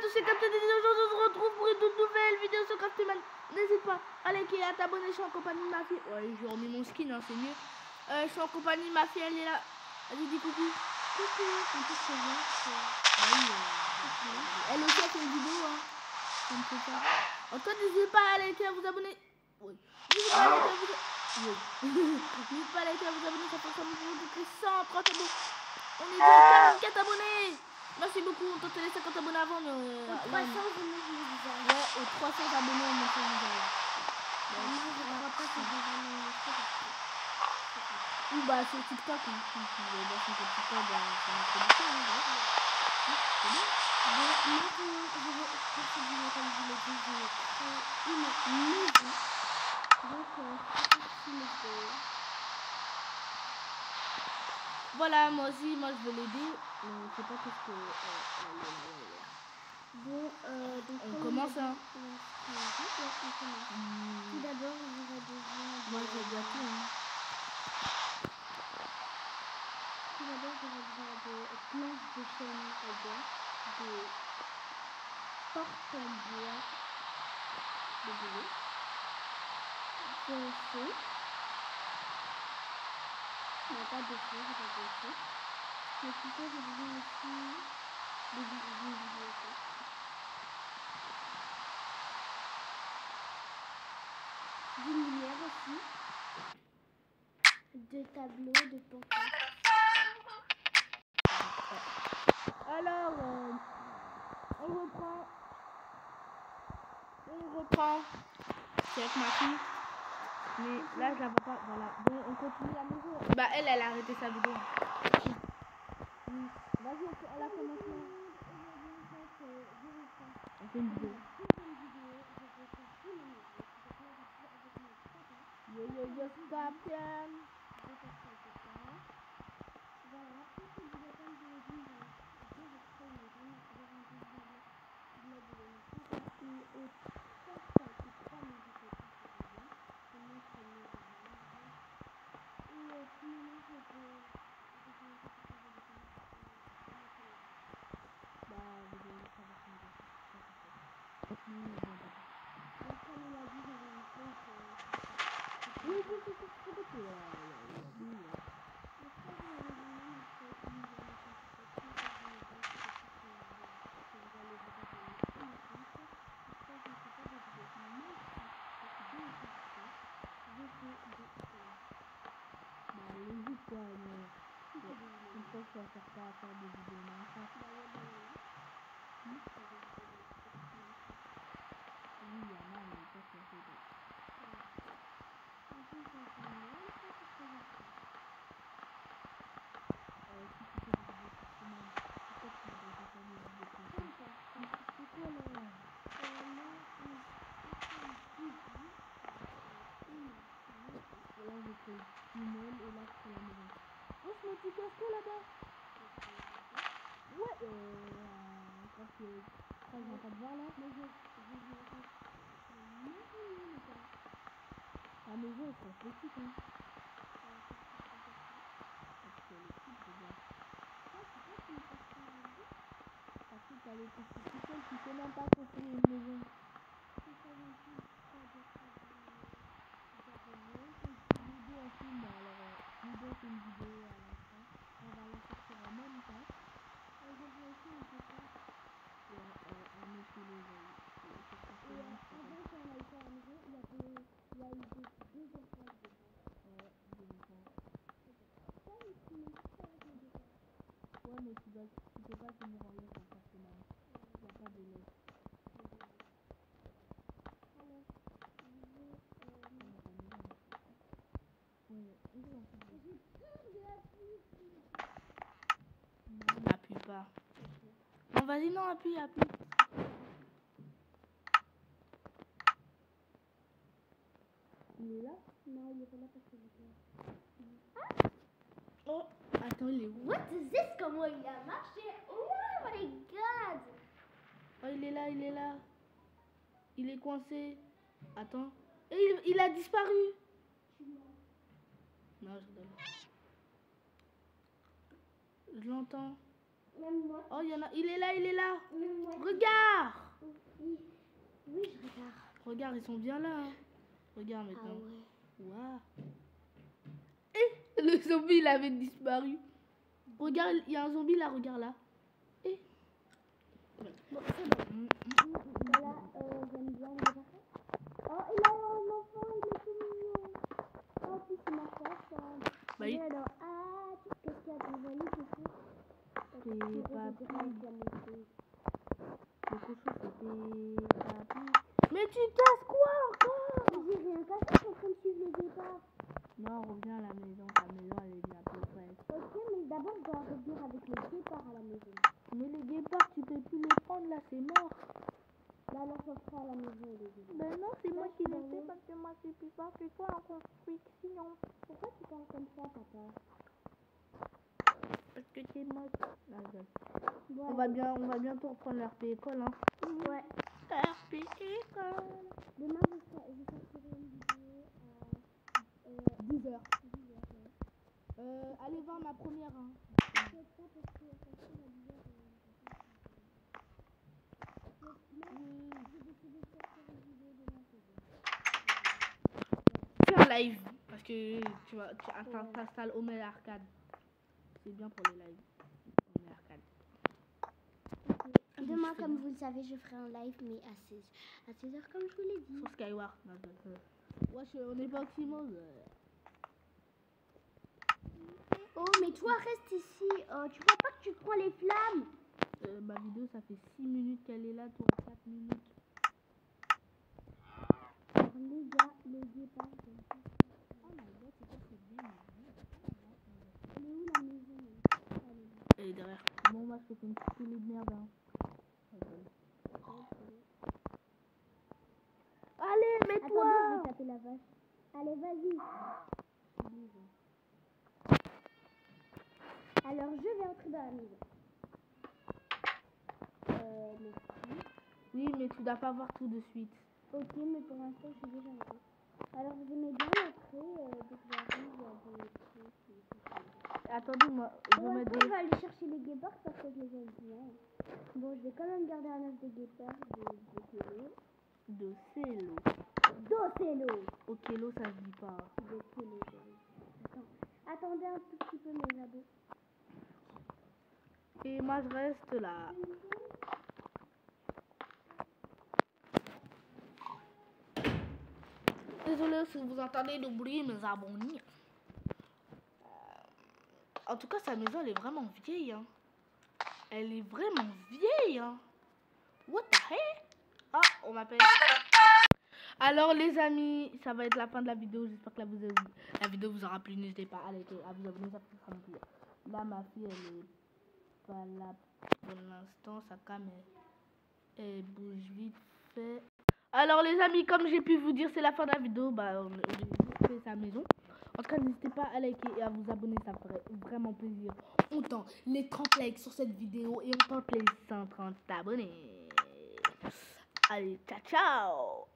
tous, c'est Captain Dédé. Aujourd'hui, on se retrouve pour une nouvelle vidéo sur Craftyman. N'hésite pas à liker et à t'abonner. Je suis en compagnie de ma fille. Ouais, j'ai remis mon skin, hein, c'est mieux. Euh, je suis en compagnie de ma fille, elle est là. Vas-y, dis coucou. Coucou. Plus, c'est bien. Oui, euh, Elle aussi a fait une vidéo, hein. Comme c'est ça. En tout cas, n'hésitez pas à liker et à vous abonner. Oui. N'hésitez pas à liker à vous abonner. N'hésitez pas à liker à vous abonner. Ça fait comme vous depuis 130 abonnés. On est déjà 44 abonnés. Merci beaucoup, on tentait les 50 abonnés avant, mais... Euh, Aux 300, là, je mon visage. Ouais, aux 300 abonnés, on monte le visage. Moi, je ne vois pas que j'ai vraiment mon visage. Ou bah sur TikTok, hein. si vous voulez voir sur TikTok, bah, c'est notre émission, hein, voilà. Oui, c'est bien. Donc, maintenant, je vais procéder comme je l'ai dit, je vais créer une maison. Donc, euh, c'est une maison. Voilà, moi aussi, moi je veux l'aider, mais je sais pas qu'est-ce que... euh. Bon, euh, donc, On comme commence, on hein. on va- on. Tout d'abord, on aura besoin de... Moi j'ai déjà tout, hein. Tout d'abord, j'aurai besoin de planches de chêne en bois, de portes en bois, désolé, de feu, non pas de feu, j'ai pas de feu, mais plutôt j'ai besoin aussi de bibliothèque. D'une lumière aussi, de tableaux, de pancartes. Alors, euh, on reprend. On reprend. C'est avec ma fille. Mais là, je la vois pas. Voilà. On continue la maison. Bah, elle, elle a arrêté sa vidéo. Vas-y, on, fait une vidéo. Yo, yo, yo, Scorpion. Bah, vidéo, ça va changer. Ça va changer. Non, mais bon, d'accord. Oui, oui, oui, oui, c'est beaucoup, là. Oui, là. Bah, logique, quoi, mais... Une fois que ça sert pas à faire des vidéos Minecraft. Hmm? Oui, il y en a, mais pas sur ces deux. Euh, si tu fais des vidéos pour tout le monde, pourquoi tu n'aurais pas fait des vidéos pour toi C'est quoi, là Là, j'ai fait le tunnel et là, c'est la maison. Oh, je me dis quoi là-bas Ouais, euh... Je crois que... Je crois que je viens pas de voir, là. Elle serait petite, hein. Parce que t'as les seul, tu sais même pas construire une maison. Ludo en film, alors euh, Ludo fait une vidéo à l'instant. On va la sortir en même temps. Et euh, euh, on met tous les euh, les constructions Et en euh, même temps. avant qu'on aille faire la maison, il y avait, il y a eu deux, deux étoiles dedans. Ouais, des enfants. Ça, il faut même pas avec les étoiles. Ouais, mais tu, pas tenir en l'air en forcément. Il n'y a pas de la pluie. Non, n'appuie pas. Non, vas-y, non, appuie, appuie. Il est là? Non, il est pas là parce que j'ai peur. Oh, attends, il est où? What is this? Comment il a marché? Oh! Oh, il est là, il est là. Il est coincé. Attends. Et il, il a disparu. Non, je l'entends. Oh, il y en a. Il est là, il est là. Regarde. Oui, oui, je regarde. Regarde, ils sont bien là. hein. Regarde Ah maintenant. ouais. Le zombie, il avait disparu. Regarde, il y a un zombie là, regarde là. Eh. Bon, c'est bon. Mm, Voilà, euh, j'aime bien les vacances. Oh, il a un enfant, il est tout mignon. Oh, puis c'est ma femme. Bah, il- Et alors, ah, qu'est-ce qu'il y a devant lui, c'est tout. C'est pas pire. pire. Le cochon, c'était pas pire. Mais tu casses quoi encore J'ai rien cassé, je suis en train de suivre. Non, reviens à la maison. Ta maison, elle est bientôt prête. Ok, mais d'abord, je dois revenir avec les départs à la maison. Mais les guépards, tu peux plus les prendre là, c'est mort. Là, là, ça sera à la maison, les. Ben non, c'est moi qui l'ai fait parce que moi, suis plus fort que toi en construction. Pourquoi tu parles comme ça, papa? Parce que t'es moche. Ah, Ouais. On va bien, on va bientôt reprendre l'RP école, hein. Ouais. RP école. Demain, je, je sortirai une vidéo à euh, 10 heures. 10 heures. ouais. Euh, allez voir ma première, hein pas parce que ça se trouve à 10 heures. euh, je sais pas. Mais j'ai décidé de sortir une vidéo demain. c'est bon. Fais un live. Parce que tu vas, tu attends, t'installes Omer Arcade. C'est bien pour les lives. Omer Arcade. Demain, comme vous le savez, je ferai un live, mais à 16, à 16 heures, comme je vous l'ai dit. Sur Skyward. Wesh, on est pas Oxymos. euh. Oh, mais toi, reste ici. Oh, tu vois pas que tu prends les flammes ma vidéo, ça fait 6 minutes qu'elle est là, toi 4 minutes. Les gars, le départ. Oh my god, c'est quoi cette game Elle est où la maison Elle? Est derrière. Bon, moi, je fais une petite de merde. Hein. Allez, Attendez, je mets-toi vais taper la vache. Allez, vas-y. Alors, je vais entrer dans la maison. Merci. Oui, mais tu dois pas voir tout de suite. Ok, mais pour l'instant, je suis déjà entrée. Alors, vous aimez bien entrer euh, dès que j'arrive, il y a des trucs. et tout. Attendez, moi, je vais mettre des... vais aller chercher les guépards parce que je les aime bien. Bon, je vais quand même garder un œuf de guépard de, de kilo. De cello. D'Océlo Au kilo, ça se dit pas. Attends. Attendez un tout petit peu, mes ados. Et moi, je reste là. Désolé si vous entendez le bruit, mes abonnés. Euh, En tout cas, sa maison, elle est vraiment vieille. hein. Elle est vraiment vieille. hein. What the heck Ah, on m'appelle. Alors, les amis, ça va être la fin de la vidéo. J'espère que la, vous la vidéo vous aura plu. N'hésitez pas à liker, à vous abonner. Ça. Là, ma fille, elle est pas là pour l'instant. Sa cam, elle, elle bouge vite fait. Alors, les amis, comme j'ai pu vous dire, c'est la fin de la vidéo. Bah, on on fait sa maison. En tout cas, n'hésitez pas à liker et à vous abonner. Ça ferait vraiment plaisir. On tente les 30 likes sur cette vidéo et on tente les 130 abonnés. Allez, ciao, ciao